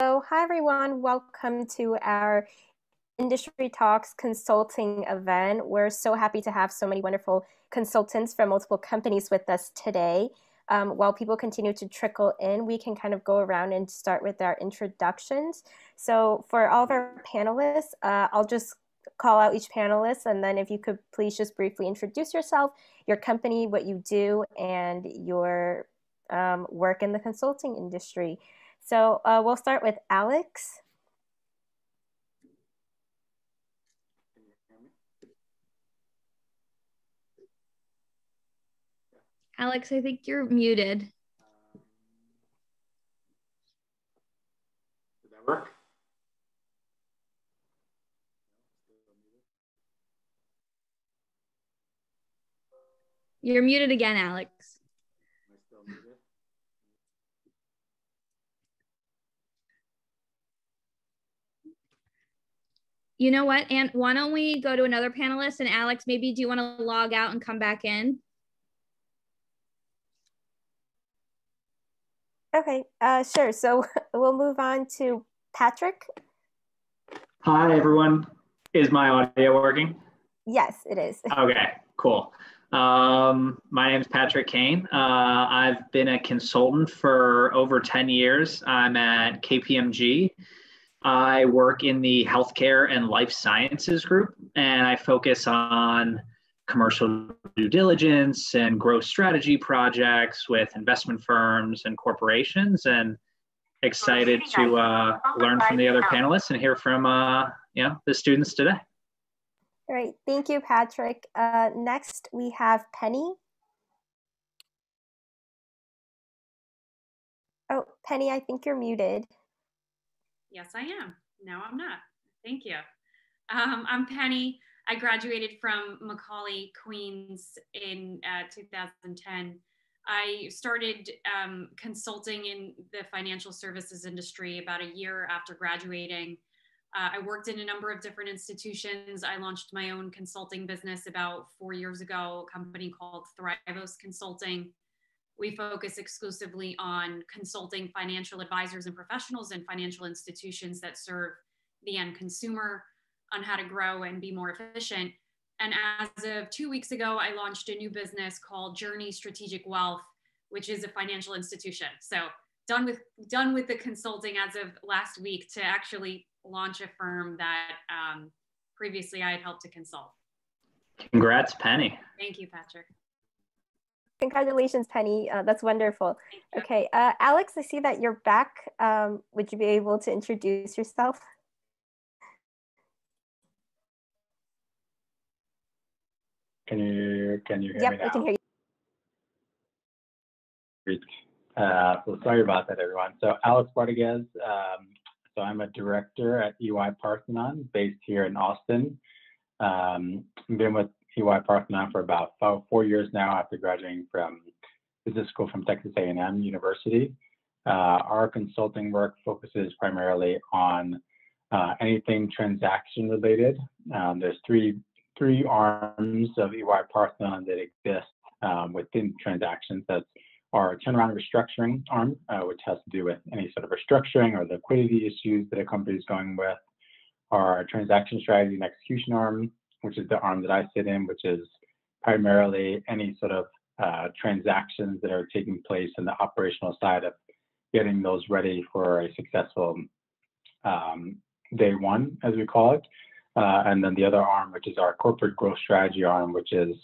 So, hi everyone, welcome to our Industry Talks consulting event. We're so happy to have so many wonderful consultants from multiple companies with us today. Um, while people continue to trickle in, we can kind of go around and start with our introductions. So, for all of our panelists, uh, I'll just call out each panelist, and then if you could please just briefly introduce yourself, your company, what you do, and your um, work in the consulting industry. So uh, we'll start with Alex. Alex, I think you're muted. Did that work? You're muted again, Alex. You know what? And why don't we go to another panelist? And Alex, maybe do you want to log out and come back in? Okay, uh, sure. So we'll move on to Patrick. Hi, everyone. Is my audio working? Yes, it is. Okay, cool. Um, my name is Patrick Kane. Uh, I've been a consultant for over 10 years. I'm at KPMG. I work in the healthcare and life sciences group, and I focus on commercial due diligence and growth strategy projects with investment firms and corporations. And excited to uh, learn from the other panelists and hear from uh, you know the students today. Great, thank you, Patrick. Uh, next, we have Penny. Oh, Penny, I think you're muted. Yes, I am. Now I'm not. Thank you. Um, I'm Penny. I graduated from Macaulay Queens in uh, 2010. I started um, consulting in the financial services industry about a year after graduating. Uh, I worked in a number of different institutions. I launched my own consulting business about four years ago, a company called Thrivos Consulting we focus exclusively on consulting financial advisors and professionals and financial institutions that serve the end consumer on how to grow and be more efficient. And as of two weeks ago, I launched a new business called Journey Strategic Wealth, which is a financial institution. So done with done with the consulting as of last week to actually launch a firm that um, previously I had helped to consult. Congrats, Penny. Thank you, Patrick. Congratulations, Penny. Uh, that's wonderful. Okay, uh, Alex, I see that you're back. Um, would you be able to introduce yourself? Can you can you hear yep, me now? I can hear you. Great. Uh, so sorry about that, everyone. So Alex Rodriguez. Um, so I'm a director at EY Parthenon, based here in Austin. Um, I've been with EY Parthenon for about four years now after graduating from business school from Texas A&M University. Uh, our consulting work focuses primarily on uh, anything transaction related. Um, there's three three arms of EY Parthenon that exist um, within transactions. That's our turnaround restructuring arm, uh, which has to do with any sort of restructuring or liquidity issues that a company is going with. Our transaction strategy and execution arm, which is the arm that I sit in, which is primarily any sort of uh, transactions that are taking place in the operational side of getting those ready for a successful um, day one, as we call it. Uh, and then the other arm, which is our corporate growth strategy arm, which is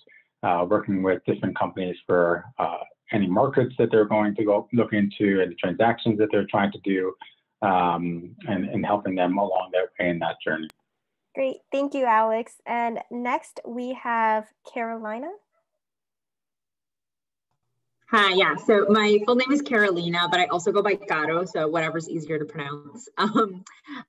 uh, working with different companies for uh, any markets that they're going to go look into and transactions that they're trying to do um, and, and helping them along that way in that journey. Great, thank you, Alex. And next we have Carolina. Hi, yeah. So my full name is Carolina, but I also go by Caro, so whatever's easier to pronounce. Um,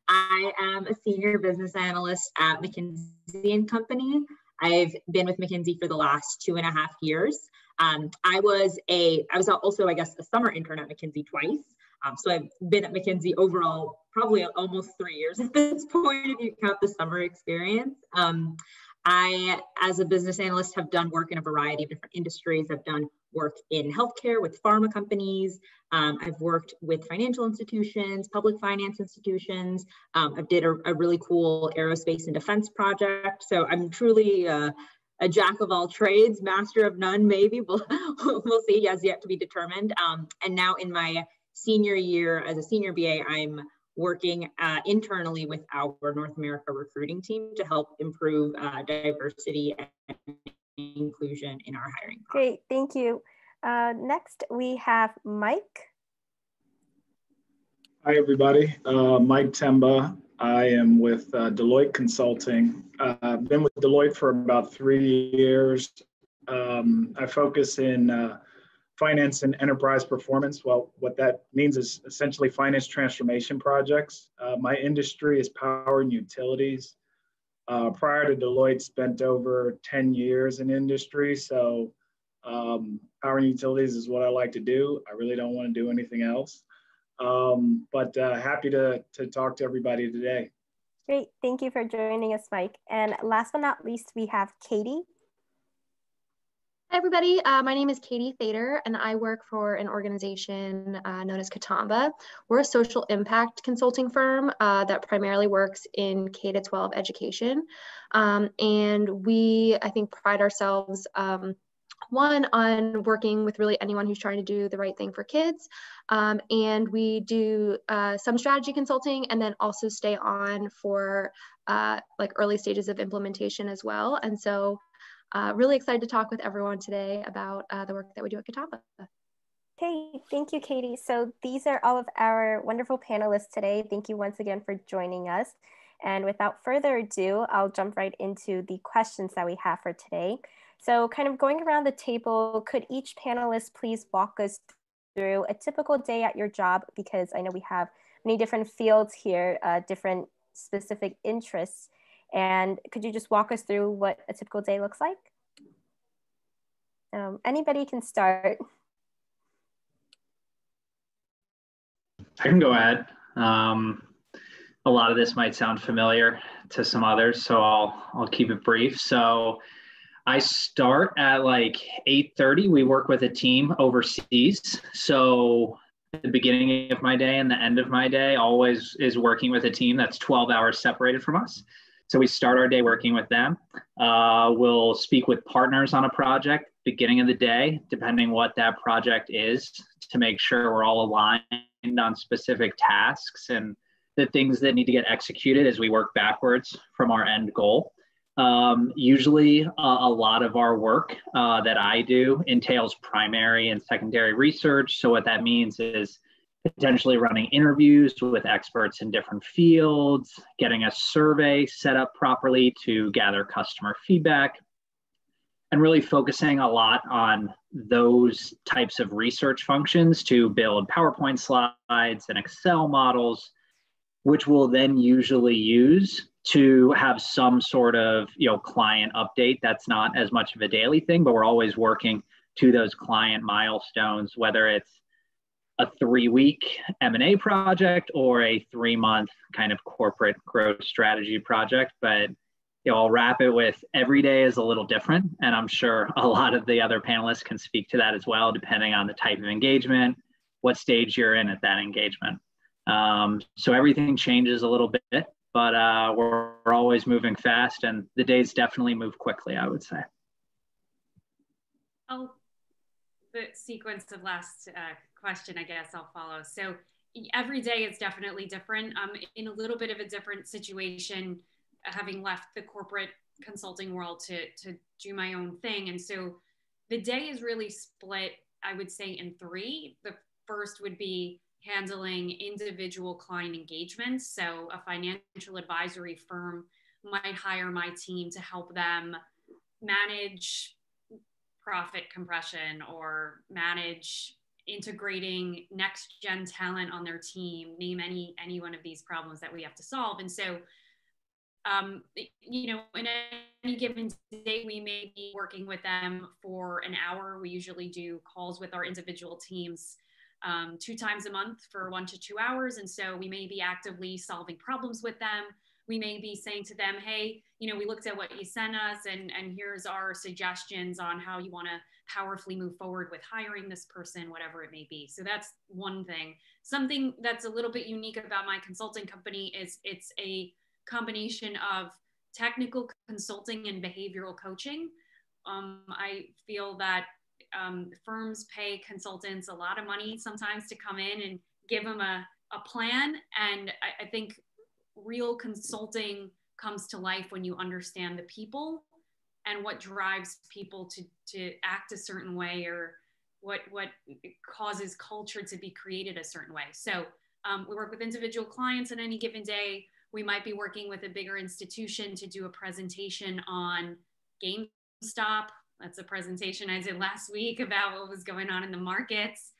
I am a senior business analyst at McKinsey and Company. I've been with McKinsey for the last two and a half years. Um, I was a, I was also, I guess, a summer intern at McKinsey twice. Um, so I've been at McKinsey overall probably almost three years at this point if you count the summer experience. Um, I, as a business analyst, have done work in a variety of different industries. I've done work in healthcare with pharma companies. Um, I've worked with financial institutions, public finance institutions. Um, I did a, a, really cool aerospace and defense project. So I'm truly a jack of all trades, master of none, maybe. We'll, we'll see, has yet to be determined. Um, and now in my senior year as a senior BA, I'm working uh, internally with our North America recruiting team to help improve uh, diversity and inclusion in our hiring. Process. Great, thank you. Uh, next, we have Mike. Hi, everybody. Uh, Mike Temba. I am with uh, Deloitte Consulting. Uh, I've been with Deloitte for about three years. Um, I focus in uh, finance and enterprise performance. Well, what that means is essentially finance transformation projects. Uh, my industry is power and utilities. Uh, prior to Deloitte, spent over 10 years in industry. So um, power and utilities is what I like to do. I really don't want to do anything else. Um, but uh, happy to, to talk to everybody today. Great. Thank you for joining us, Mike. And last but not least, we have Katie. Hi, everybody. Uh, my name is Katie Thader, and I work for an organization uh, known as Kitamba. We're a social impact consulting firm uh, that primarily works in K 12 education. Um, and we, I think, pride ourselves um, one on working with really anyone who's trying to do the right thing for kids. Um, and we do uh, some strategy consulting and then also stay on for uh, like early stages of implementation as well. And so uh, really excited to talk with everyone today about uh, the work that we do at Kitamba. Okay, thank you, Katie. So these are all of our wonderful panelists today. Thank you once again for joining us. And without further ado, I'll jump right into the questions that we have for today. So kind of going around the table, could each panelist please walk us through a typical day at your job? Because I know we have many different fields here, uh, different specific interests. And could you just walk us through what a typical day looks like? Um, anybody can start. I can go ahead. Um, a lot of this might sound familiar to some others, so I'll I'll keep it brief. So I start at like 8:30. We work with a team overseas. So the beginning of my day and the end of my day always is working with a team that's 12 hours separated from us. So we start our day working with them. Uh, we'll speak with partners on a project beginning of the day, depending what that project is, to make sure we're all aligned on specific tasks and the things that need to get executed as we work backwards from our end goal. Um, usually, uh, a lot of our work uh, that I do entails primary and secondary research. So, what that means is potentially running interviews with experts in different fields, getting a survey set up properly to gather customer feedback, and really focusing a lot on those types of research functions to build PowerPoint slides and Excel models, which we'll then usually use to have some sort of you know client update. That's not as much of a daily thing but we're always working to those client milestones whether it's a three week M&A project or a three month kind of corporate growth strategy project. But you know, I'll wrap it with every day is a little different. And I'm sure a lot of the other panelists can speak to that as well, depending on the type of engagement, what stage you're in at that engagement. Um, so everything changes a little bit, but uh, we're, we're always moving fast and the days definitely move quickly, I would say. Oh, the sequence of last uh, question, I guess I'll follow. So every day is definitely different. I'm in a little bit of a different situation, having left the corporate consulting world to, to do my own thing. And so the day is really split, I would say, in three. The first would be handling individual client engagements. So a financial advisory firm might hire my team to help them manage profit compression or manage integrating next gen talent on their team name any any one of these problems that we have to solve. And so um, you know in any given day we may be working with them for an hour. We usually do calls with our individual teams um, two times a month for one to two hours. And so we may be actively solving problems with them we may be saying to them, hey, you know, we looked at what you sent us and, and here's our suggestions on how you want to powerfully move forward with hiring this person, whatever it may be. So that's one thing. Something that's a little bit unique about my consulting company is it's a combination of technical consulting and behavioral coaching. Um, I feel that um, firms pay consultants a lot of money sometimes to come in and give them a, a plan. And I, I think real consulting comes to life when you understand the people and what drives people to, to act a certain way or what, what causes culture to be created a certain way. So um, we work with individual clients on any given day. We might be working with a bigger institution to do a presentation on GameStop. That's a presentation I did last week about what was going on in the markets.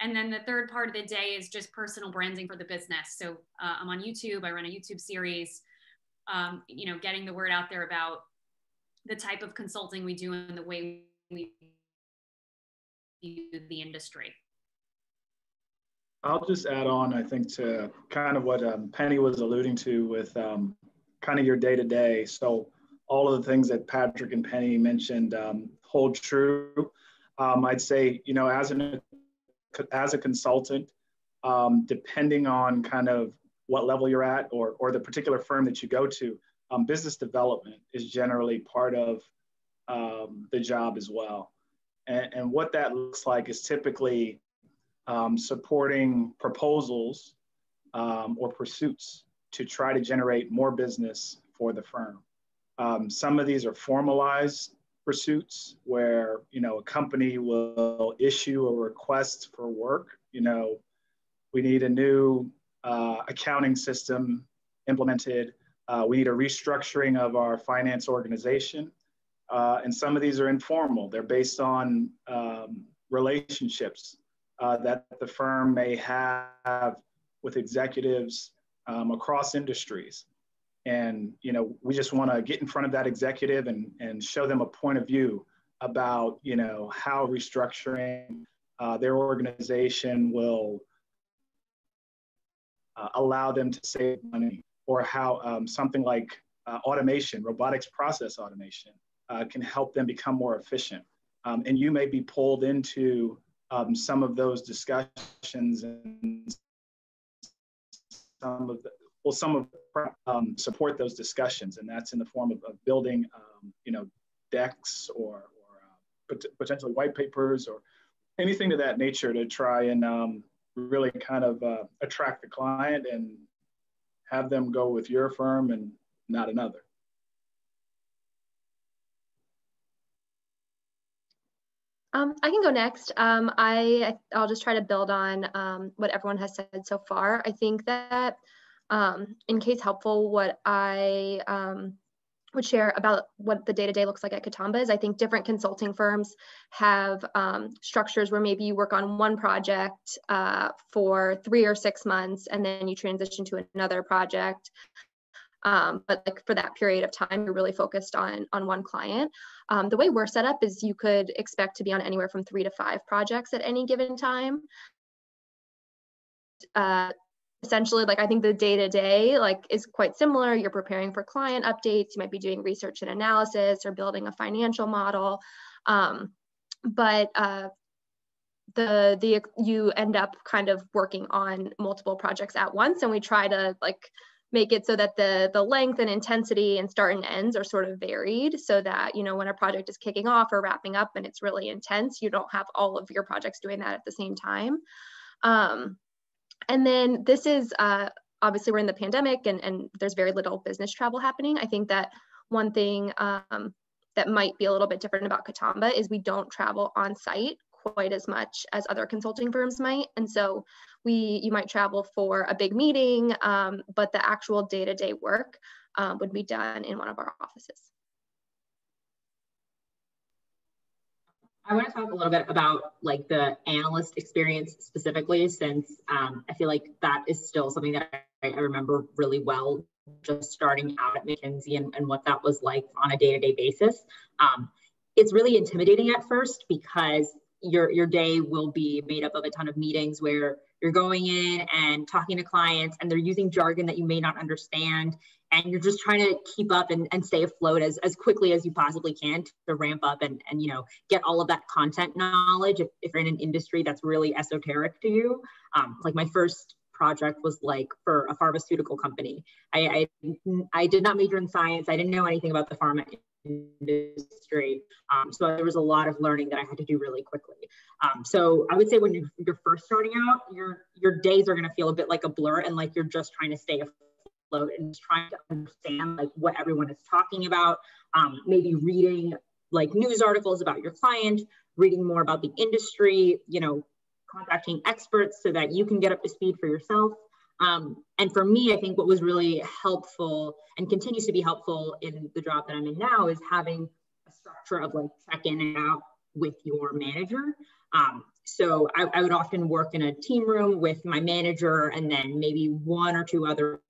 And then the third part of the day is just personal branding for the business. So uh, I'm on YouTube. I run a YouTube series. Um, you know, getting the word out there about the type of consulting we do and the way we view the industry. I'll just add on, I think, to kind of what um, Penny was alluding to with um, kind of your day to day. So, all of the things that Patrick and Penny mentioned um, hold true. Um, I'd say, you know, as an as a consultant, um, depending on kind of what level you're at or, or the particular firm that you go to, um, business development is generally part of um, the job as well. And, and, what that looks like is typically um, supporting proposals um, or pursuits to try to generate more business for the firm. Um, some of these are formalized pursuits where you know a company will issue a request for work you know we need a new uh, accounting system implemented. Uh, we need a restructuring of our finance organization. Uh, and some of these are informal. They're based on um, relationships uh, that the firm may have with executives um, across industries and you know we just want to get in front of that executive and and show them a point of view about you know how restructuring uh, their organization will uh, allow them to save money or how um, something like uh, automation robotics process automation uh, can help them become more efficient. Um, and you may be pulled into um, some of those discussions and some of the, will some of um, support those discussions, and that's in the form of, of building, um, you know, decks or, or uh, potentially white papers or anything to that nature to try and um, really kind of uh, attract the client and have them go with your firm and not another. Um, I can go next. Um, I I'll just try to build on um, what everyone has said so far. I think that um, in case helpful, what I um, would share about what the day-to-day looks like at Kitamba is I think different consulting firms have um, structures where maybe you work on one project uh, for three or six months and then you transition to another project. Um, but like for that period of time, you're really focused on on one client. Um, the way we're set up is you could expect to be on anywhere from three to five projects at any given time. Uh, essentially like i think the day to day like is quite similar. You're preparing for client updates. You might be doing research and analysis or building a financial model. Um, but uh, the the you end up kind of working on multiple projects at once and we try to like make it so that the the length and intensity and start and ends are sort of varied so that you know when a project is kicking off or wrapping up and it's really intense you don't have all of your projects doing that at the same time. Um, and then this is uh, obviously we're in the pandemic and, and there's very little business travel happening. I think that one thing um, that might be a little bit different about Kitamba is we don't travel on site quite as much as other consulting firms might. And so we you might travel for a big meeting, um, but the actual day-to-day work um, would be done in one of our offices. I want to talk a little bit about like the analyst experience specifically, since um, I feel like that is still something that I, I, remember really well, just starting out at McKinsey and, and what that was like on a day-to-day basis. Um, it's really intimidating at first because your your day will be made up of a ton of meetings where you're going in and talking to clients and they're using jargon that you may not understand and you're just trying to keep up and, and stay afloat as, as quickly as you possibly can to ramp up and, and you know get all of that content knowledge. If, if you're in an industry that's really esoteric to you um, like my first project was like for a pharmaceutical company. I, I, I did not major in science. I didn't know anything about the pharma industry. Um, so there was a lot of learning that i had to do really quickly. Um, so i would say when you're, you're first starting out your your days are going to feel a bit like a blur and like you're just trying to stay afloat and trying to understand like what everyone is talking about. Um, maybe reading like news articles about your client, reading more about the industry, you know, contacting experts so that you can get up to speed for yourself. Um, and for me, I think what was really helpful and continues to be helpful in the job that I'm in now is having a structure of like check in and out with your manager. Um, so I, I, would often work in a team room with my manager and then maybe one or two other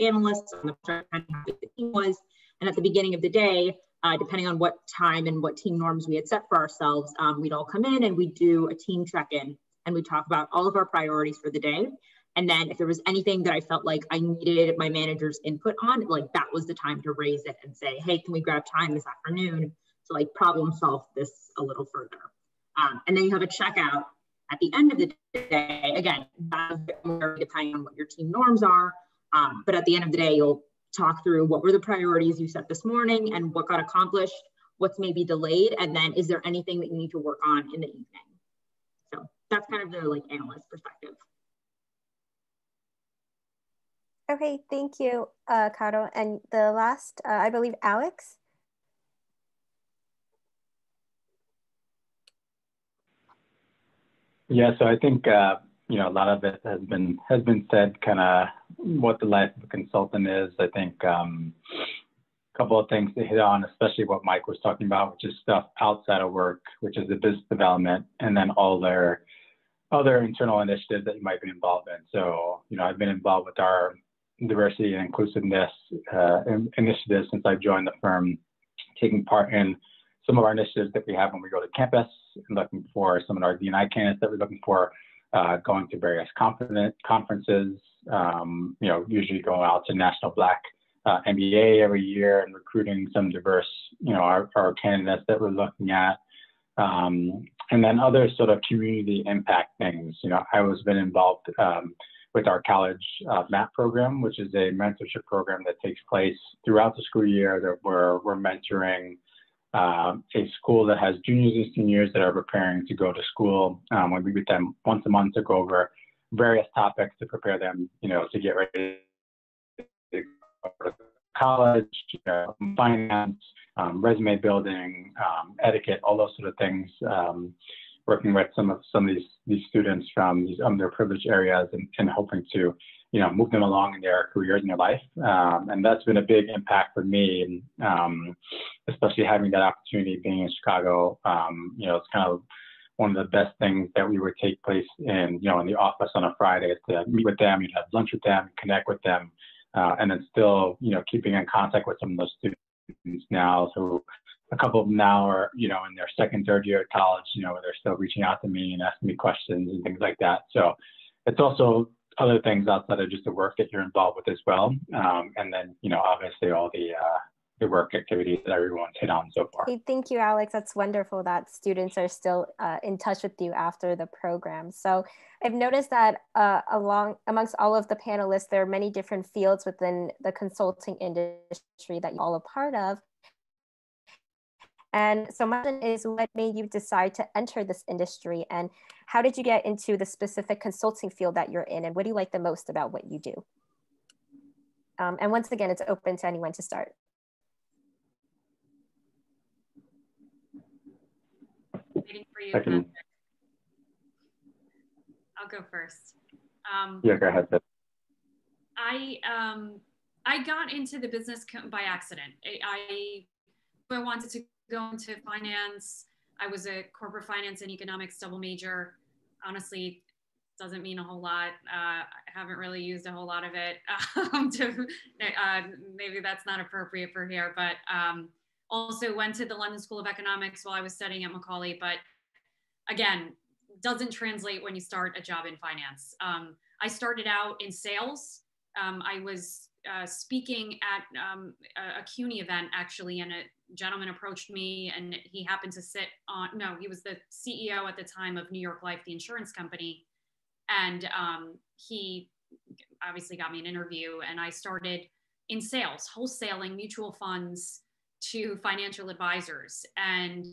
analysts on the team was. And at the beginning of the day, uh, depending on what time and what team norms we had set for ourselves, um, we'd all come in and we'd do a team check-in and we talk about all of our priorities for the day. And then if there was anything that I felt like I needed my manager's input on, like that was the time to raise it and say, hey, can we grab time this afternoon to like problem solve this a little further? Um, and then you have a checkout at the end of the day. Again, depending on what your team norms are, um, but at the end of the day, you'll talk through what were the priorities you set this morning and what got accomplished, what's maybe delayed, and then is there anything that you need to work on in the evening? So that's kind of the like analyst perspective. Okay, thank you, uh, Caro. And the last, uh, I believe, Alex. Yeah, so I think uh, you know, a lot of it has been has been said, kind of what the life of a consultant is. I think um, a couple of things to hit on, especially what Mike was talking about, which is stuff outside of work, which is the business development, and then all their other internal initiatives that you might be involved in. So, you know, I've been involved with our diversity and inclusiveness uh, initiatives since I joined the firm, taking part in some of our initiatives that we have when we go to campus and looking for some of our D&I candidates that we're looking for uh, going to various conferences, um, you know, usually going out to National Black uh, MBA every year and recruiting some diverse, you know, our, our candidates that we're looking at. Um, and then other sort of community impact things. You know, I was been involved um, with our college uh, MAP program, which is a mentorship program that takes place throughout the school year that we're, we're mentoring um, a school that has juniors and seniors that are preparing to go to school. Um, we meet them once a month to go over various topics to prepare them, you know, to get ready to go to college, you know, finance, um, resume building, um, etiquette, all those sort of things. Um, working with some of some of these these students from these underprivileged areas and, and hoping to you know, move them along in their careers in their life. Um, and that's been a big impact for me, and um, especially having that opportunity being in Chicago. Um, you know, it's kind of one of the best things that we would take place in, you know, in the office on a Friday is to meet with them, you'd have lunch with them, connect with them, uh, and then still, you know, keeping in contact with some of those students now. So a couple of them now are, you know, in their second, third year at college, you know, they're still reaching out to me and asking me questions and things like that. So it's also other things outside of just the work that you're involved with as well. Um, and then, you know, obviously all the, uh, the work activities that everyone's hit on so far. Thank you, Alex. That's wonderful that students are still uh, in touch with you after the program. So I've noticed that uh, along amongst all of the panelists, there are many different fields within the consulting industry that you're all a part of. And so my question is what made you decide to enter this industry and how did you get into the specific consulting field that you're in and what do you like the most about what you do? Um, and once again, it's open to anyone to start. Waiting for you. I can... I'll go first. Um, yeah, go ahead. I um, I got into the business by accident. I, I wanted to go into finance. I was a corporate finance and economics double major. Honestly, doesn't mean a whole lot. Uh, I haven't really used a whole lot of it. Um, to, uh, maybe that's not appropriate for here, but um, also went to the London School of Economics while I was studying at Macaulay. But again, doesn't translate when you start a job in finance. Um, I started out in sales. Um, I was uh, speaking at um, a, CUNY event actually, and a gentleman approached me, and he happened to sit on. No, he was the CEO at the time of New York Life, the insurance company, and um, he obviously got me an interview, and I started in sales, wholesaling mutual funds to financial advisors, and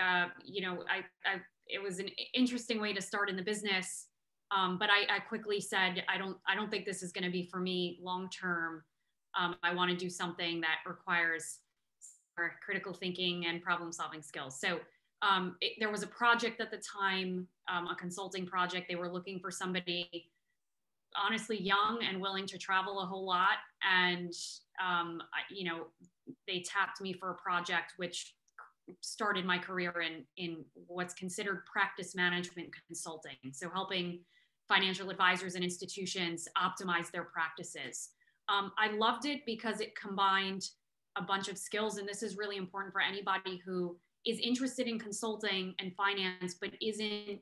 uh, you know, I, I it was an interesting way to start in the business um, but I, I, quickly said, I don't, I don't think this is going to be for me long term. Um, I want to do something that requires critical thinking and problem solving skills. So um, it, there was a project at the time, um, a consulting project. They were looking for somebody honestly young and willing to travel a whole lot. And, um, I, you know, they tapped me for a project which started my career in, in what's considered practice management consulting. So helping financial advisors and institutions optimize their practices. Um, I loved it because it combined a bunch of skills, and this is really important for anybody who is interested in consulting and finance, but isn't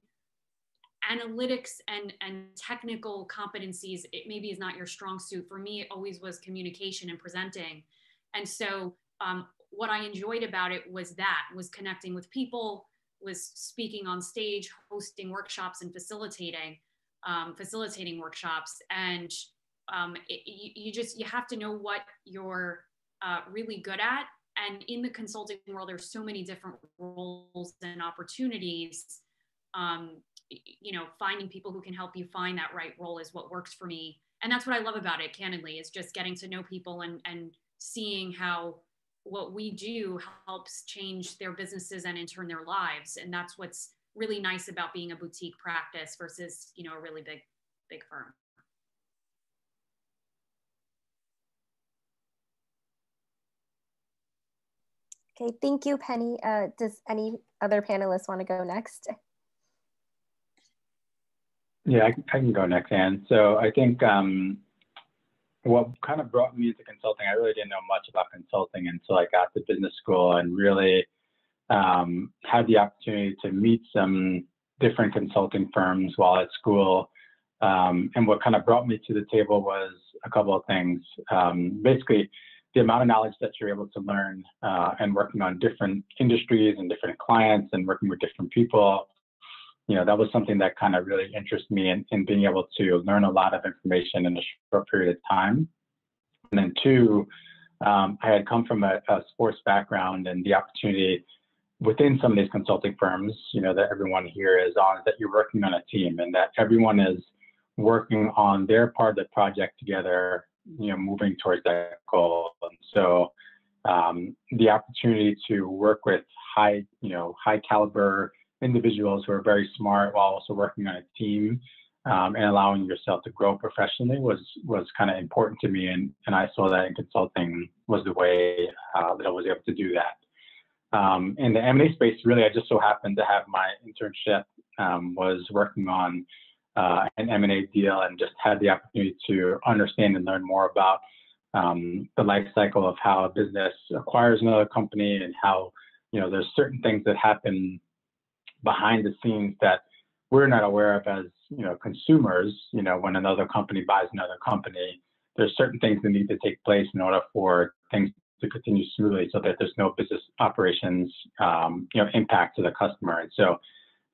analytics and, and technical competencies, it maybe is not your strong suit. For me, it always was communication and presenting. And so um, what I enjoyed about it was that, was connecting with people, was speaking on stage, hosting workshops and facilitating um, facilitating workshops and um, it, you, you, just you have to know what you're uh, really good at and in the consulting world there's so many different roles and opportunities um, you know finding people who can help you find that right role is what works for me. And that's what i love about it candidly is just getting to know people and and seeing how what we do helps change their businesses and in turn their lives. And that's what's really nice about being a boutique practice versus you know a really big big firm. Okay thank you penny. Uh, does any other panelists want to go next yeah i, can go next anne so i think um, what kind of brought me into consulting i really didn't know much about consulting until i got to business school and really um, had the opportunity to meet some different consulting firms while at school. Um, and what kind of brought me to the table was a couple of things. Um, basically, the amount of knowledge that you're able to learn uh, and working on different industries and different clients and working with different people. You know, that was something that kind of really interested me in, in being able to learn a lot of information in a short period of time. And then two, um, I had come from a, a sports background and the opportunity within some of these consulting firms, you know, that everyone here is on, that you're working on a team and that everyone is working on their part of the project together, you know, moving towards that goal. And so um, the opportunity to work with high, you know, high caliber individuals who are very smart while also working on a team um, and allowing yourself to grow professionally was was kind of important to me. And, and I saw that in consulting was the way uh, that I was able to do that. Um, in the M&A space, really, I just so happened to have my internship um, was working on uh, an M&A deal and just had the opportunity to understand and learn more about um, the life cycle of how a business acquires another company and how, you know, there's certain things that happen behind the scenes that we're not aware of as, you know, consumers, you know, when another company buys another company, there's certain things that need to take place in order for things to continue smoothly so that there's no business operations um, you know impact to the customer. And so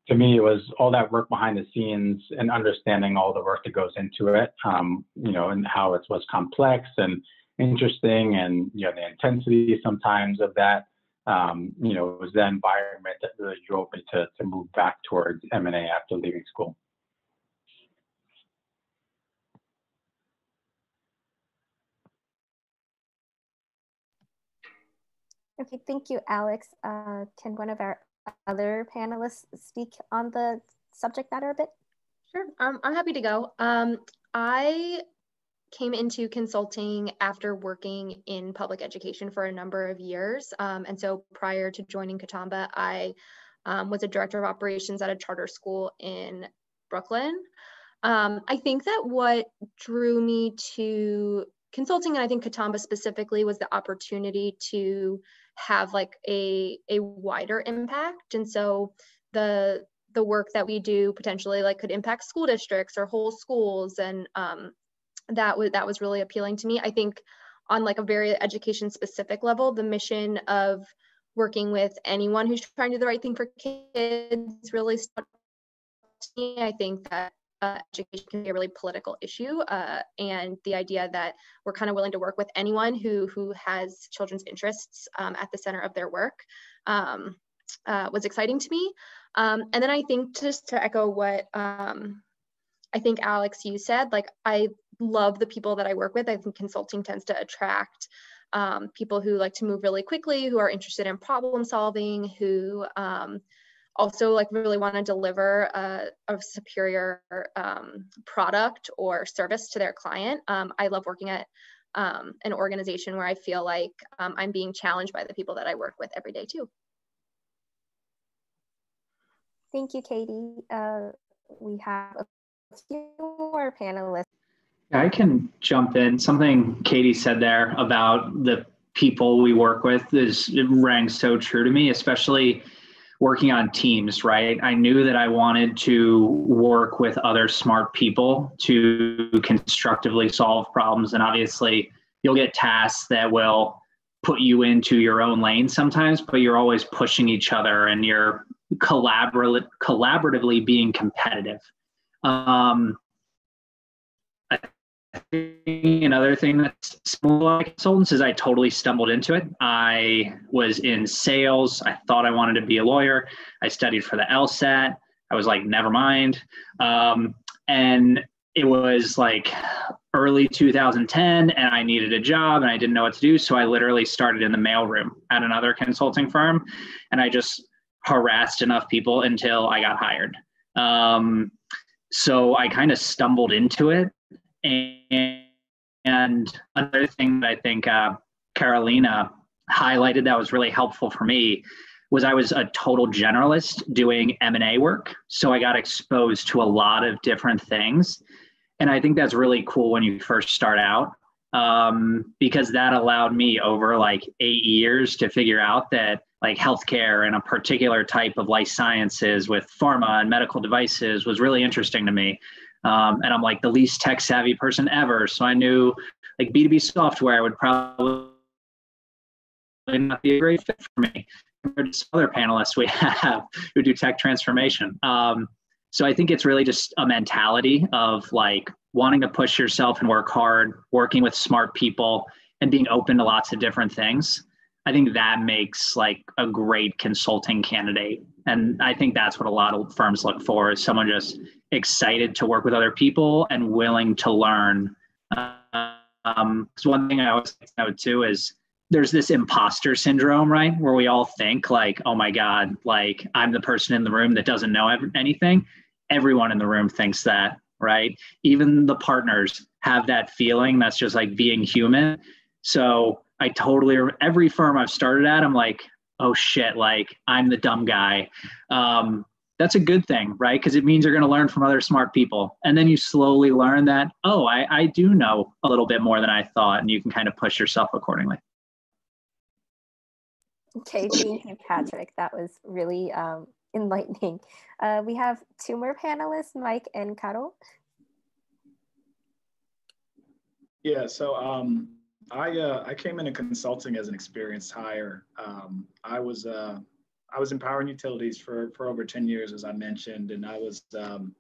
to me it was all that work behind the scenes and understanding all the work that goes into it um, you know and how it was complex and interesting and you know the intensity sometimes of that um, you know it was that environment that really drove me to, to move back towards m&a after leaving school Okay, thank you, Alex. Uh, can one of our other panelists speak on the subject matter a bit? Sure, um, I'm happy to go. Um, I came into consulting after working in public education for a number of years. Um, and so prior to joining Kitamba, I um, was a director of operations at a charter school in Brooklyn. Um, I think that what drew me to consulting, and I think Kitamba specifically, was the opportunity to have like a a wider impact and so the the work that we do potentially like could impact school districts or whole schools and um, that was that was really appealing to me. I think on like a very education specific level the mission of working with anyone who's trying to do the right thing for kids really stuck to me. I think that uh, education can be a really political issue uh, and the idea that we're kind of willing to work with anyone who who has children's interests um, at the center of their work um, uh, was exciting to me. Um, and then i think just to echo what um, i think alex you said like i love the people that i work with i think consulting tends to attract um, people who like to move really quickly who are interested in problem solving who um, also like really want to deliver a, a superior um, product or service to their client. Um, I love working at um, an organization where I feel like um, I'm being challenged by the people that I work with every day too. Thank you, Katie. Uh, we have a few more panelists. I can jump in. Something Katie said there about the people we work with is it rang so true to me, especially working on teams, right? I knew that I wanted to work with other smart people to constructively solve problems. And obviously, you'll get tasks that will put you into your own lane sometimes, but you're always pushing each other and you're collaboratively, collaboratively being competitive. Um, another thing that's similar to consultants is I totally stumbled into it. I was in sales. I thought I wanted to be a lawyer. I studied for the LSAT. I was like, never mind. Um, and it was like early 2010 and I needed a job and I didn't know what to do. So I literally started in the mailroom at another consulting firm and I just harassed enough people until I got hired. Um, so I kind of stumbled into it and, and another thing that I think uh, Carolina highlighted that was really helpful for me was I was a total generalist doing M&A work. So I got exposed to a lot of different things. And I think that's really cool when you first start out um, because that allowed me over like eight years to figure out that like healthcare and a particular type of life sciences with pharma and medical devices was really interesting to me. Um, and I'm like the least tech savvy person ever. So I knew like B2B software would probably not be a great fit for me compared to other panelists we have who do tech transformation. Um, so I think it's really just a mentality of like wanting to push yourself and work hard, working with smart people, and being open to lots of different things. I think that makes like a great consulting candidate. And I think that's what a lot of firms look for is someone just excited to work with other people and willing to learn. Um, so one thing I always know too is there's this imposter syndrome, right? Where we all think like, oh my God, like I'm the person in the room that doesn't know anything. Everyone in the room thinks that, right? Even the partners have that feeling. That's just like being human. So I totally every firm I've started at, I'm like, oh shit, like I'm the dumb guy. Um, that's a good thing, right? Because it means you're going to learn from other smart people, and then you slowly learn that oh, I, I do know a little bit more than I thought, and you can kind of push yourself accordingly. Okay, thank you, Patrick. That was really um, enlightening. Uh, we have two more panelists, Mike and Carol. Yeah, so um, I uh, I came into consulting as an experienced hire. Um, I was uh, I was in power and utilities for for over ten years, as I mentioned, and I was um,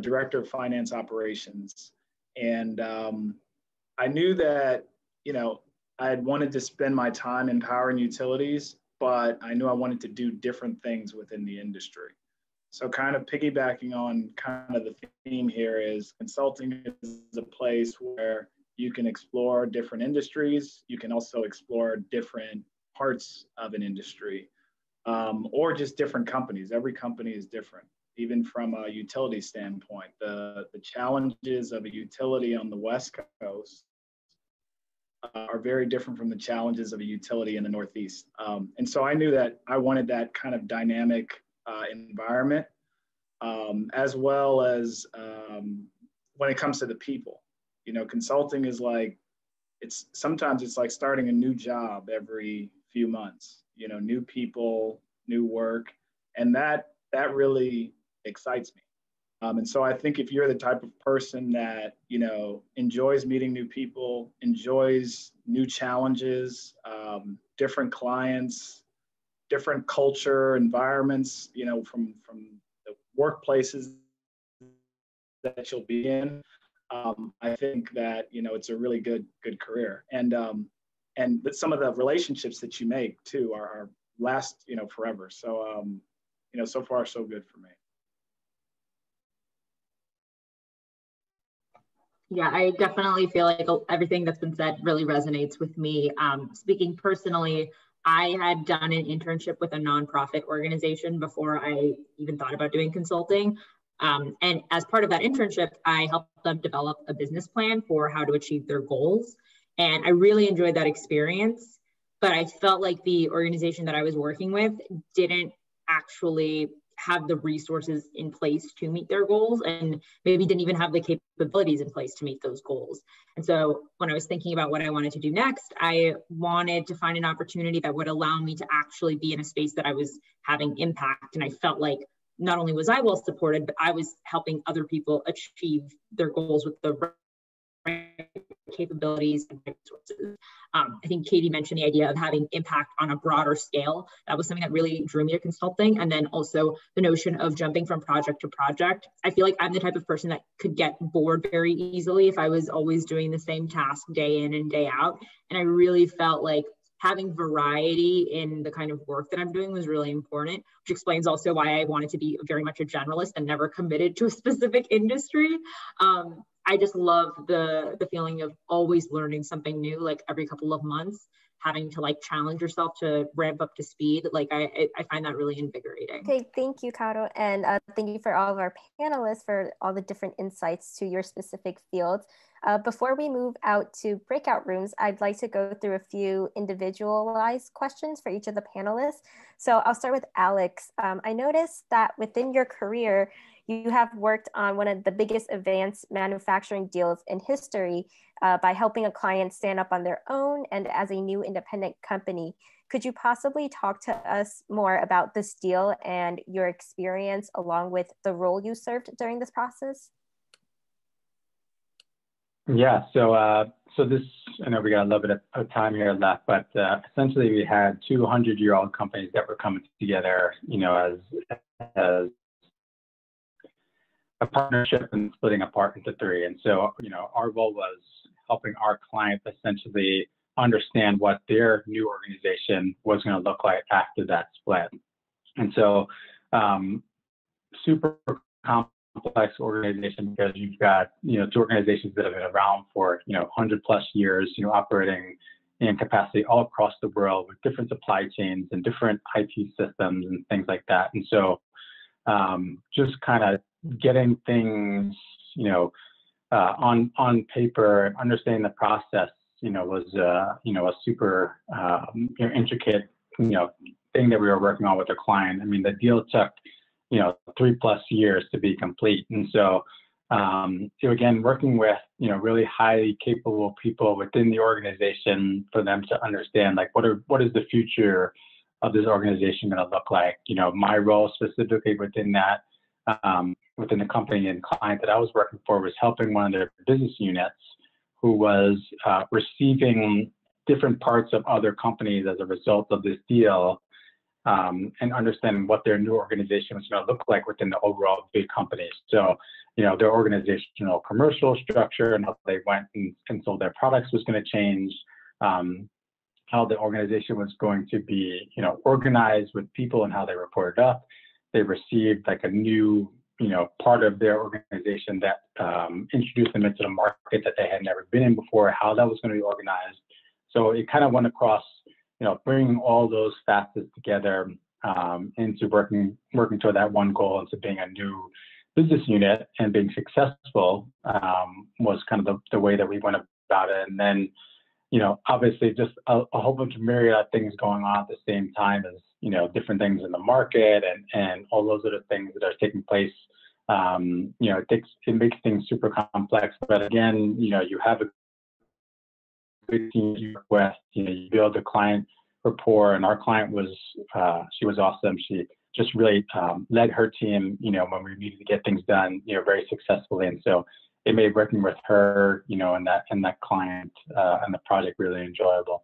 director of finance operations. And um, I knew that you know I had wanted to spend my time in power and utilities, but I knew I wanted to do different things within the industry. So, kind of piggybacking on kind of the theme here is consulting is a place where you can explore different industries. You can also explore different parts of an industry um, or just different companies. Every company is different, even from a utility standpoint. The, the challenges of a utility on the West Coast uh, are very different from the challenges of a utility in the Northeast. Um, and so I knew that I wanted that kind of dynamic uh, environment, um, as well as um, when it comes to the people you know consulting is like it's sometimes it's like starting a new job every few months you know new people new work and that that really excites me. Um, and so I think if you're the type of person that you know enjoys meeting new people, enjoys new challenges, um, different clients, different culture environments, you know, from from the workplaces that you'll be in, um, I think that you know it's a really good good career. And um, and some of the relationships that you make too are, are last you know forever. So um, you know, so far so good for me. Yeah, I definitely feel like everything that's been said really resonates with me. Um, speaking personally, I had done an internship with a nonprofit organization before I even thought about doing consulting. Um, and as part of that internship, I helped them develop a business plan for how to achieve their goals. And I really enjoyed that experience. But I felt like the organization that I was working with didn't actually have the resources in place to meet their goals and maybe didn't even have the capabilities in place to meet those goals. And so when I was thinking about what I wanted to do next, I wanted to find an opportunity that would allow me to actually be in a space that I was having impact. And I felt like not only was I well supported, but I was helping other people achieve their goals with the capabilities and resources. Um, I think Katie mentioned the idea of having impact on a broader scale. That was something that really drew me to consulting. And then also the notion of jumping from project to project. I feel like I'm the type of person that could get bored very easily if I was always doing the same task day in and day out. And I really felt like having variety in the kind of work that I'm doing was really important, which explains also why I wanted to be very much a generalist and never committed to a specific industry. Um, I just love the the feeling of always learning something new, like every couple of months, having to like challenge yourself to ramp up to speed. Like I I find that really invigorating. Okay, thank you, Caro, and uh, thank you for all of our panelists for all the different insights to your specific fields. Uh, before we move out to breakout rooms, I'd like to go through a few individualized questions for each of the panelists. So I'll start with Alex. Um, I noticed that within your career, you have worked on one of the biggest advanced manufacturing deals in history uh, by helping a client stand up on their own and as a new independent company. Could you possibly talk to us more about this deal and your experience along with the role you served during this process? Yeah, so uh, so this, I know we got a little bit of time here left, but uh, essentially we had 200 year old companies that were coming together, you know, as, as a partnership and splitting apart into three. And so, you know, our role was helping our client essentially understand what their new organization was going to look like after that split. And so, um, super complex organization because you've got, you know, two organizations that have been around for, you know, 100 plus years, you know, operating in capacity all across the world with different supply chains and different IT systems and things like that. And so, um, just kind of getting things, you know, uh, on on paper, understanding the process, you know, was uh, you know a super um, you know, intricate you know thing that we were working on with the client. I mean, the deal took you know three plus years to be complete, and so um, so again, working with you know really highly capable people within the organization for them to understand like what are what is the future of this organization going to look like? You know, my role specifically within that um, within the company and client that I was working for was helping one of their business units who was uh, receiving different parts of other companies as a result of this deal um, and understanding what their new organization was going to look like within the overall big company. So, you know, their organizational commercial structure and how they went and, and sold their products was going to change. Um, how the organization was going to be, you know, organized with people and how they reported up. They received like a new you know, part of their organization that um, introduced them into the market that they had never been in before, how that was going to be organized. So it kind of went across, you know, bringing all those facets together um, into working working toward that one goal into being a new business unit and being successful um, was kind of the, the way that we went about it. And then, you know, obviously just a, a whole bunch of myriad of things going on at the same time as you know different things in the market and and all those other things that are taking place. Um, you know it takes it makes things super complex but again you know you have a good team you with you know you build a client rapport and our client was uh, she was awesome. She just really um, led her team, you know, when we needed to get things done, you know, very successfully. And so it made working with her, you know, and that and that client uh, and the project really enjoyable.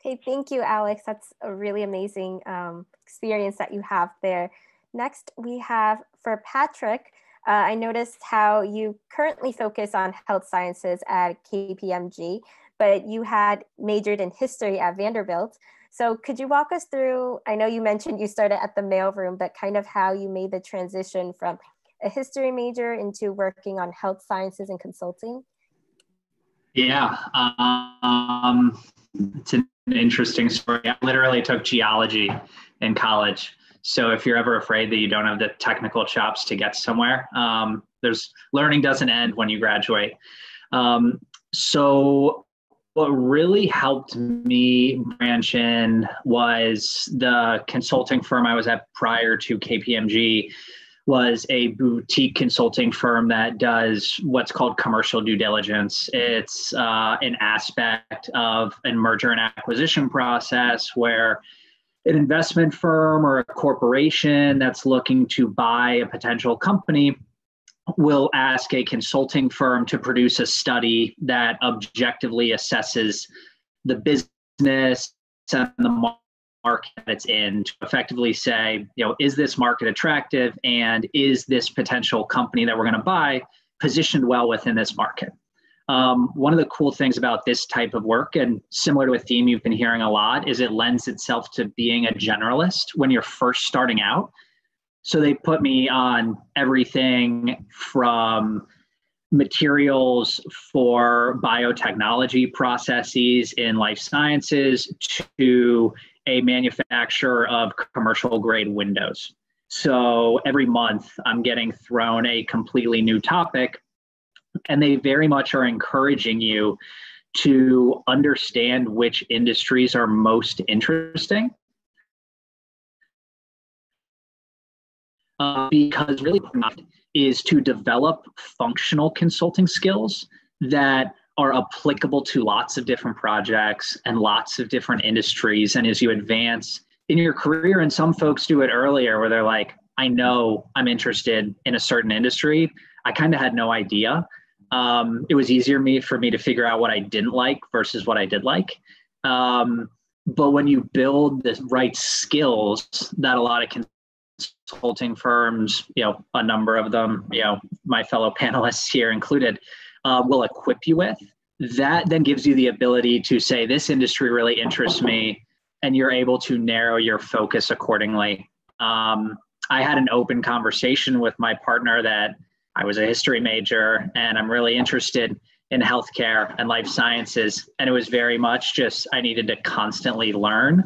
Okay, thank you, Alex. That's a really amazing um, experience that you have there. Next, we have for Patrick. Uh, I noticed how you currently focus on health sciences at KPMG, but you had majored in history at Vanderbilt. So could you walk us through, I know you mentioned you started at the mailroom, but kind of how you made the transition from a history major into working on health sciences and consulting? Yeah, um, it's an interesting story. I literally took geology in college. So if you're ever afraid that you don't have the technical chops to get somewhere, um, there's learning doesn't end when you graduate. Um, so what really helped me branch in was the consulting firm I was at prior to KPMG was a boutique consulting firm that does what's called commercial due diligence. It's uh, an aspect of a merger and acquisition process where an investment firm or a corporation that's looking to buy a potential company will ask a consulting firm to produce a study that objectively assesses the business and the market it's in to effectively say, you know, is this market attractive and is this potential company that we're going to buy positioned well within this market? Um, one of the cool things about this type of work, and similar to a theme you've been hearing a lot, is it lends itself to being a generalist when you're first starting out. So they put me on everything from materials for biotechnology processes in life sciences to a manufacturer of commercial grade windows. So every month I'm getting thrown a completely new topic, and they very much are encouraging you to understand which industries are most interesting. Uh, because really is to develop functional consulting skills that are applicable to lots of different projects and lots of different industries. And as you advance in your career, and some folks do it earlier where they're like, I know I'm interested in a certain industry. I kind of had no idea. Um, it was easier me for me to figure out what I didn't like versus what I did like. Um, but when you build the right skills that a lot of consulting firms, you know, a number of them, you know, my fellow panelists here included, uh, will equip you with, that then gives you the ability to say, this industry really interests me, and you're able to narrow your focus accordingly. Um, I had an open conversation with my partner that I was a history major and I'm really interested in healthcare and life sciences. And it was very much just I needed to constantly learn.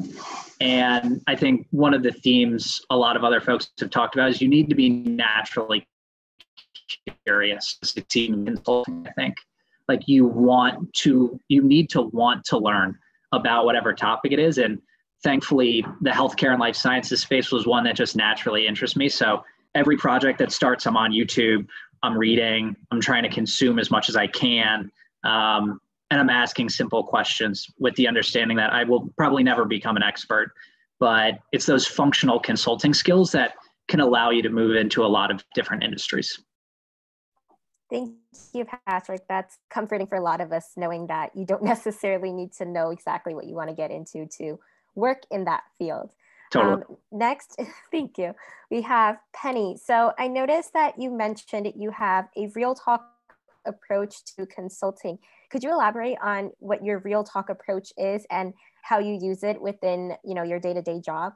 And I think one of the themes a lot of other folks have talked about is you need to be naturally curious to succeed in consulting, I think. Like you want to, you need to want to learn about whatever topic it is. And thankfully, the healthcare and life sciences space was one that just naturally interests me. So every project that starts, I'm on YouTube, I'm reading, I'm trying to consume as much as I can. Um, and I'm asking simple questions with the understanding that I will probably never become an expert, but it's those functional consulting skills that can allow you to move into a lot of different industries. Thank you, Patrick. That's comforting for a lot of us knowing that you don't necessarily need to know exactly what you want to get into to work in that field. Totally. Um, next, thank you. We have Penny. So I noticed that you mentioned you have a real talk approach to consulting. Could you elaborate on what your real talk approach is and how you use it within, you know, your day-to-day job?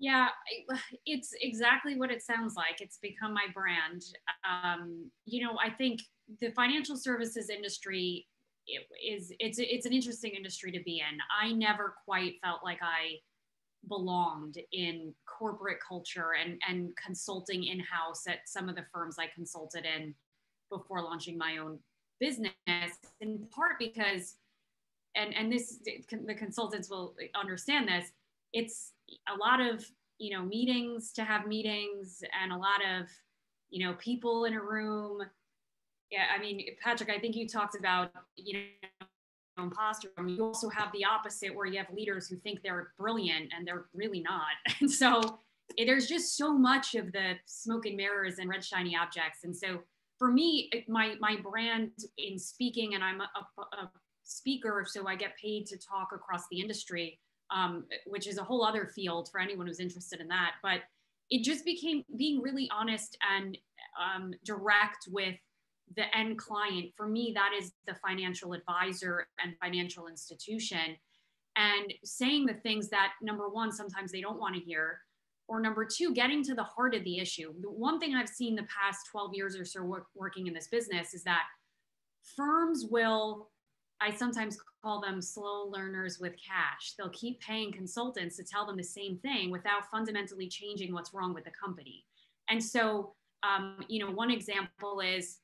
Yeah, it's exactly what it sounds like. It's become my brand. Um, you know, I think the financial services industry is it's it's an interesting industry to be in. I never quite felt like I belonged in corporate culture and and consulting in house at some of the firms I consulted in before launching my own business. In part because, and and this the consultants will understand this it's a lot of you know meetings to have meetings and a lot of you know people in a room yeah i mean patrick i think you talked about you imposter. I mean, you also have the opposite where you have leaders who think they're brilliant and they're really not. And so there's just so much of the smoke and mirrors and red shiny objects. And so for me, my my brand in speaking, and I'm a, a, a speaker, so I get paid to talk across the industry, um, which is a whole other field for anyone who's interested in that. But it just became being really honest and um, direct with the end client. For me, that is the financial advisor and financial institution. And saying the things that, number one, sometimes they don't want to hear, or number two, getting to the heart of the issue. The one thing I've seen the past 12 years or so work, working in this business is that firms will, I sometimes call them slow learners with cash. They'll keep paying consultants to tell them the same thing without fundamentally changing what's wrong with the company. And so, um, you know, one example is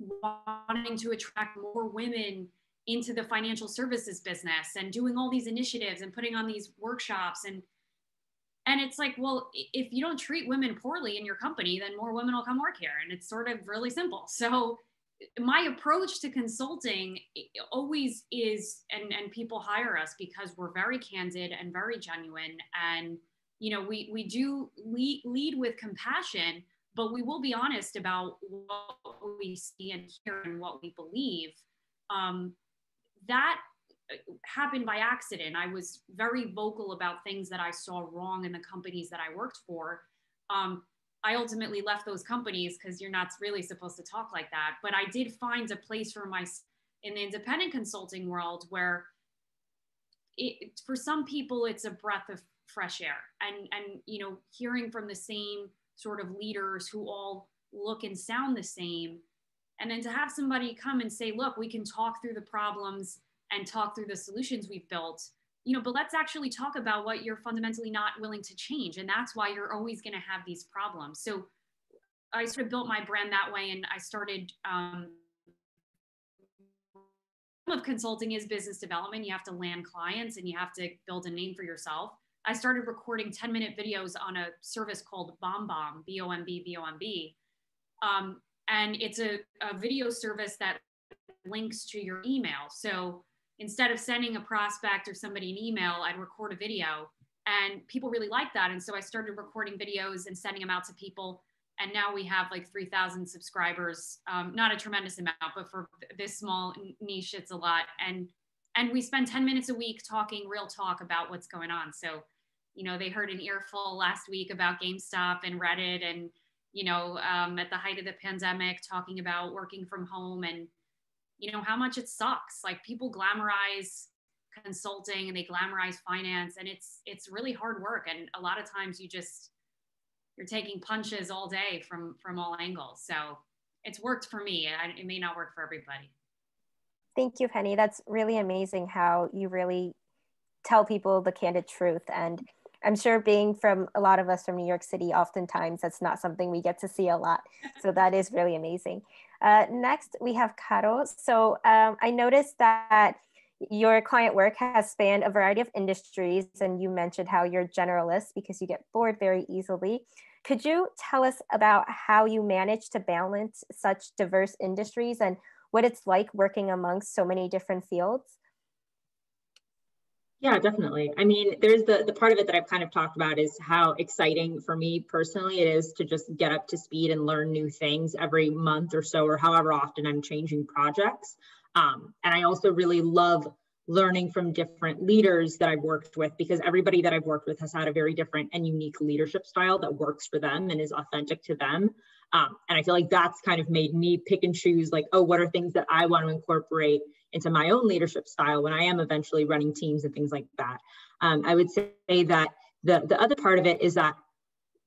wanting to attract more women into the financial services business and doing all these initiatives and putting on these workshops and and it's like well if you don't treat women poorly in your company then more women will come work here and it's sort of really simple so my approach to consulting always is and and people hire us because we're very candid and very genuine and you know we we do lead, lead with compassion but we will be honest about what we see and hear and what we believe um, that happened by accident. I was very vocal about things that I saw wrong in the companies that I worked for. Um, I ultimately left those companies because you're not really supposed to talk like that. But I did find a place for my in the independent consulting world where it, for some people it's a breath of fresh air and and you know hearing from the same sort of leaders who all look and sound the same and then to have somebody come and say look we can talk through the problems and talk through the solutions we've built you know but let's actually talk about what you're fundamentally not willing to change and that's why you're always going to have these problems. So i sort of built my brand that way and i started um, of consulting is business development. You have to land clients and you have to build a name for yourself. I started recording 10 minute videos on a service called BombBomb b-o-m-b b-o-m-b um, and it's a, a video service that links to your email. So instead of sending a prospect or somebody an email, I'd record a video. And people really liked that. And so I started recording videos and sending them out to people. And now we have like 3,000 subscribers. Um, not a tremendous amount, but for this small niche, it's a lot. And and we spend 10 minutes a week talking real talk about what's going on. So, you know, they heard an earful last week about GameStop and Reddit and, you know, um, at the height of the pandemic, talking about working from home and you know how much it sucks. Like people glamorize consulting and they glamorize finance and it's it's really hard work. And a lot of times you just you're taking punches all day from from all angles. So it's worked for me. It may not work for everybody. Thank you penny. That's really amazing how you really tell people the candid truth. And i'm sure being from a lot of us from new york city oftentimes that's not something we get to see a lot. So that is really amazing uh, next, we have Caro. So um, I noticed that your client work has spanned a variety of industries, and you mentioned how you're generalist because you get bored very easily. Could you tell us about how you manage to balance such diverse industries and what it's like working amongst so many different fields? Yeah, definitely. I mean, there's the the part of it that I've kind of talked about is how exciting for me personally it is to just get up to speed and learn new things every month or so, or however often I'm changing projects. Um, and I also really love learning from different leaders that I've worked with because everybody that I've worked with has had a very different and unique leadership style that works for them and is authentic to them. Um, and I feel like that's kind of made me pick and choose like, oh, what are things that I want to incorporate into my own leadership style when I am eventually running teams and things like that. Um, I would say that the, the other part of it is that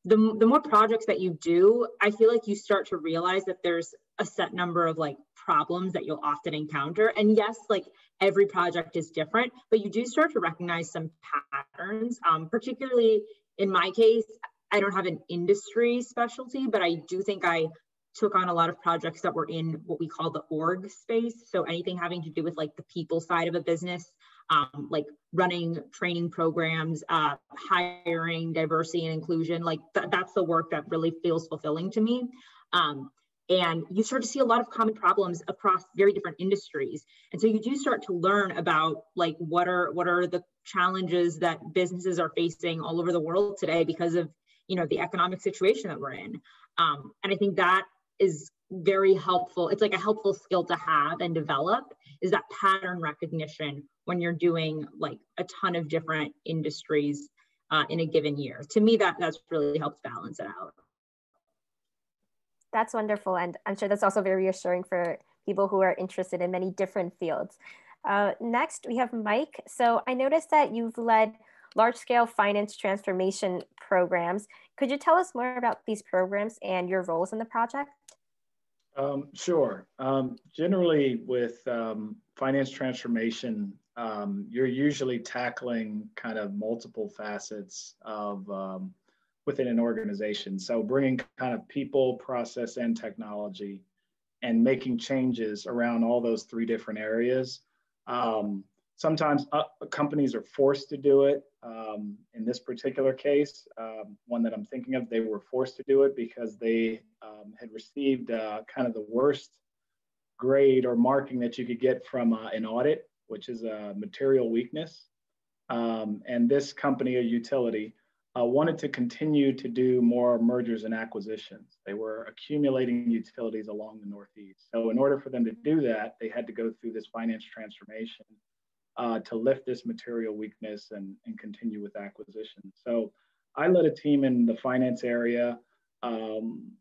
the, the more projects that you do, I feel like you start to realize that there's a set number of like problems that you'll often encounter. And yes, like every project is different, but you do start to recognize some patterns, um, particularly in my case, I don't have an industry specialty, but I do think I took on a lot of projects that were in what we call the org space. So anything having to do with like the people side of a business, um, like running training programs, uh, hiring, diversity and inclusion, like th that's the work that really feels fulfilling to me. Um, and you start to see a lot of common problems across very different industries and so you do start to learn about like what are what are the challenges that businesses are facing all over the world today because of you know the economic situation that we're in um, and i think that is very helpful it's like a helpful skill to have and develop is that pattern recognition when you're doing like a ton of different industries uh, in a given year to me that that's really helps balance it out that's wonderful. And I'm sure that's also very reassuring for people who are interested in many different fields. Uh, next, we have Mike. So I noticed that you've led large scale finance transformation programs. Could you tell us more about these programs and your roles in the project? Um, sure. Um, generally, with um, finance transformation, um, you're usually tackling kind of multiple facets of um, within an organization. So bringing kind of people, process, and technology and making changes around all those three different areas. Um, sometimes uh, companies are forced to do it. Um, in this particular case, um, one that I'm thinking of, they were forced to do it because they um, had received uh, kind of the worst grade or marking that you could get from uh, an audit, which is a material weakness. Um, and this company, a utility, uh, wanted to continue to do more mergers and acquisitions. They were accumulating utilities along the Northeast. So in order for them to do that, they had to go through this finance transformation uh, to lift this material weakness and, and continue with acquisition. So I led a team in the finance area um,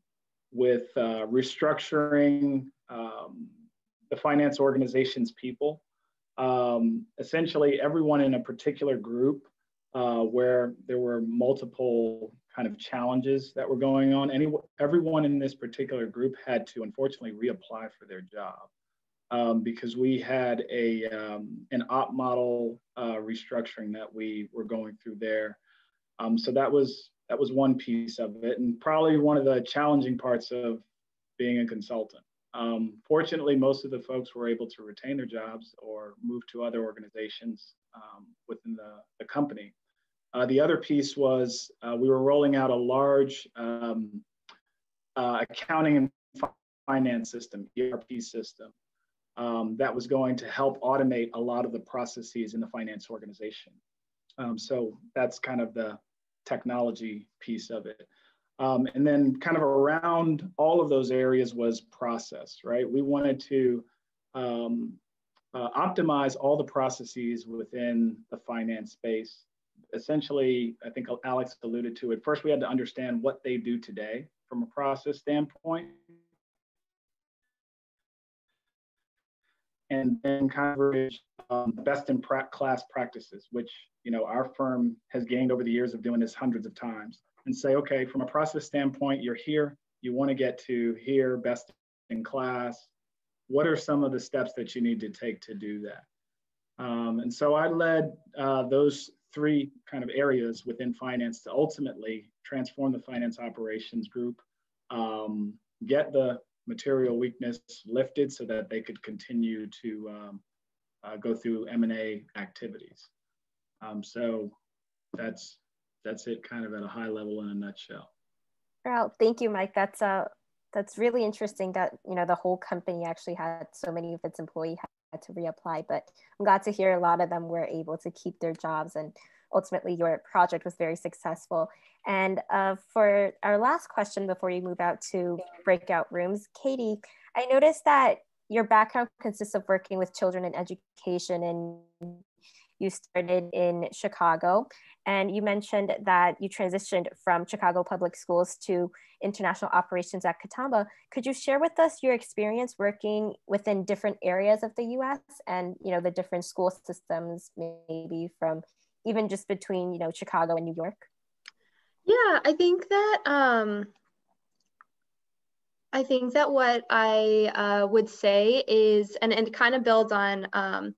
with uh, restructuring um, the finance organization's people. Um, essentially, everyone in a particular group uh, where there were multiple kind of challenges that were going on. Any, everyone in this particular group had to unfortunately reapply for their job um, because we had a um, an op model uh, restructuring that we were going through there. Um, so that was that was one piece of it, and probably one of the challenging parts of being a consultant. Um, fortunately, most of the folks were able to retain their jobs or move to other organizations um, within the, the company. Uh, the other piece was uh, we were rolling out a large um, uh, accounting and finance system, ERP system, um, that was going to help automate a lot of the processes in the finance organization. Um, so that's kind of the technology piece of it. Um, and then kind of around all of those areas was process, right? We wanted to um, uh, optimize all the processes within the finance space essentially, I think Alex alluded to it. First, we had to understand what they do today from a process standpoint. And then coverage um, best in pra class practices, which you know our firm has gained over the years of doing this hundreds of times. And say, okay, from a process standpoint, you're here, you want to get to here, best in class. What are some of the steps that you need to take to do that? Um, and so I led uh, those three kind of areas within finance to ultimately transform the finance operations group, um, get the material weakness lifted so that they could continue to um, uh, go through M&A activities. Um, so that's that's it kind of at a high level in a nutshell. Well, thank you, Mike. That's uh, that's really interesting that you know the whole company actually had so many of its employees had to reapply, but I'm glad to hear a lot of them were able to keep their jobs and ultimately your project was very successful. And uh, for our last question before you move out to breakout rooms, Katie, I noticed that your background consists of working with children in education and you started in Chicago. And you mentioned that you transitioned from Chicago Public Schools to international operations at Kitamba. Could you share with us your experience working within different areas of the US and you know the different school systems, maybe from even just between, you know, Chicago and New York? Yeah, I think that um I think that what I uh, would say is, and, and kind of builds on um,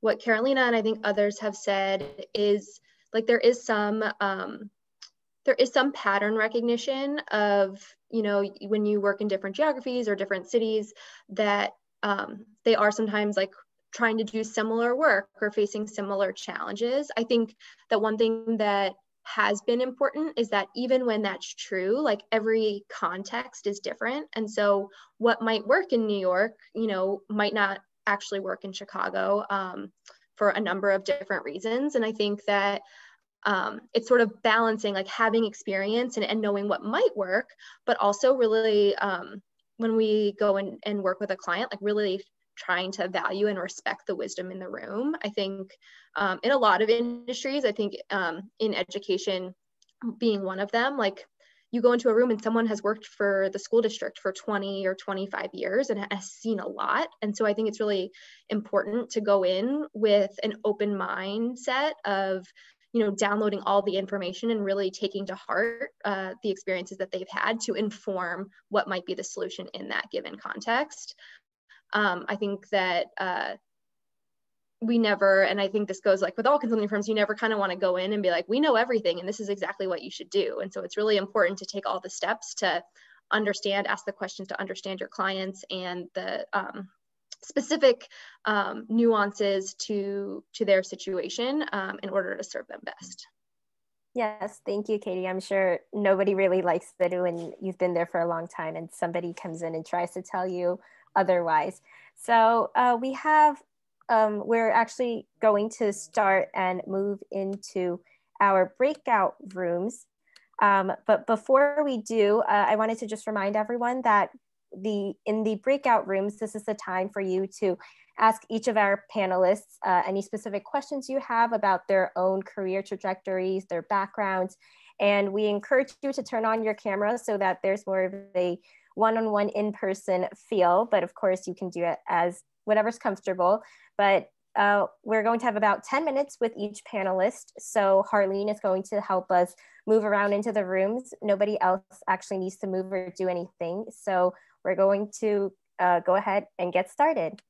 what Carolina and I think others have said is like there is some um, there is some pattern recognition of you know when you work in different geographies or different cities that um, they are sometimes like trying to do similar work or facing similar challenges. I think that one thing that has been important is that even when that's true, like every context is different. And so what might work in New York, you know, might not actually work in Chicago um, for a number of different reasons. And I think that um, it's sort of balancing like having experience and, and knowing what might work, but also really um, when we go and, and work with a client, like really trying to value and respect the wisdom in the room. I think um, in a lot of industries, I think um, in education being one of them, like you go into a room and someone has worked for the school district for 20 or 25 years and has seen a lot. And so I think it's really important to go in with an open mindset of you know downloading all the information and really taking to heart uh, the experiences that they've had to inform what might be the solution in that given context um, I think that uh, we never, and I think this goes like with all consulting firms, you never kind of want to go in and be like, we know everything and this is exactly what you should do. And so it's really important to take all the steps to understand, ask the questions to understand your clients and the um, specific um, nuances to, to their situation um, in order to serve them best. Yes, thank you, Katie. I'm sure nobody really likes it when you've been there for a long time and somebody comes in and tries to tell you otherwise. So uh, we have, um, we're actually going to start and move into our breakout rooms. Um, but before we do, uh, I wanted to just remind everyone that the in the breakout rooms, this is the time for you to ask each of our panelists uh, any specific questions you have about their own career trajectories, their backgrounds, and we encourage you to turn on your camera so that there's more of a one-on-one in-person feel, but of course you can do it as whatever's comfortable. But uh, we're going to have about 10 minutes with each panelist. So Harleen is going to help us move around into the rooms. Nobody else actually needs to move or do anything. So we're going to uh, go ahead and get started.